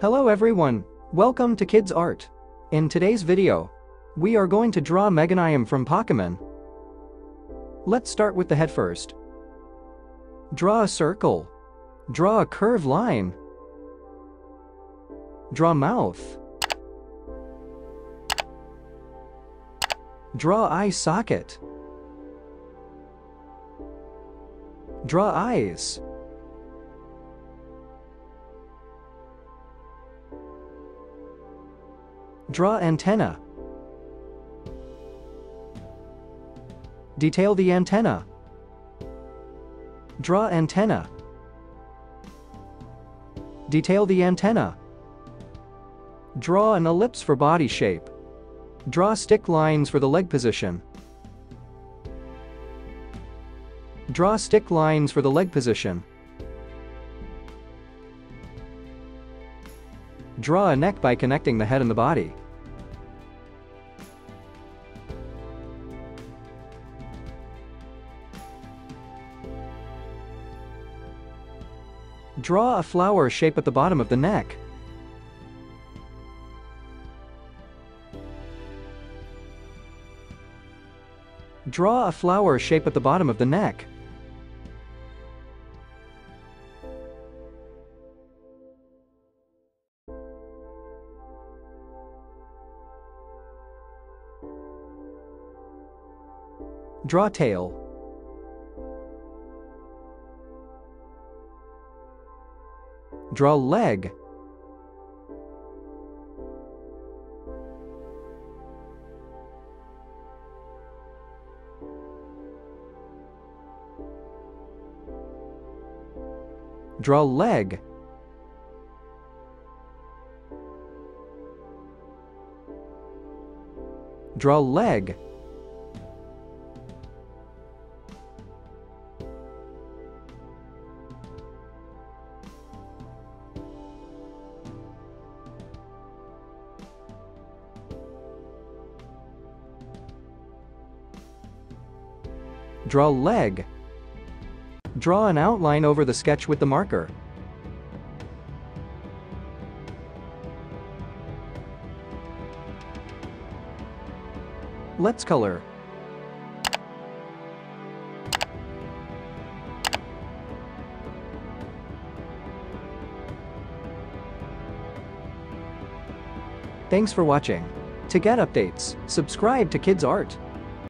Hello everyone, welcome to Kidz Art. In today's video, we are going to draw Meganium from Pokemon. Let's start with the head first. Draw a circle. Draw a curved line. Draw mouth. Draw eye socket. Draw eyes. Draw antenna. Detail the antenna. Draw antenna. Detail the antenna. Draw an ellipse for body shape. Draw stick lines for the leg position. Draw stick lines for the leg position. Draw a neck by connecting the head and the body. Draw a flower shape at the bottom of the neck. Draw a flower shape at the bottom of the neck. Draw tail. Draw leg. Draw leg. Draw leg. Draw leg. Draw an outline over the sketch with the marker. Let's color. Thanks for watching. To get updates, subscribe to Kidz Art.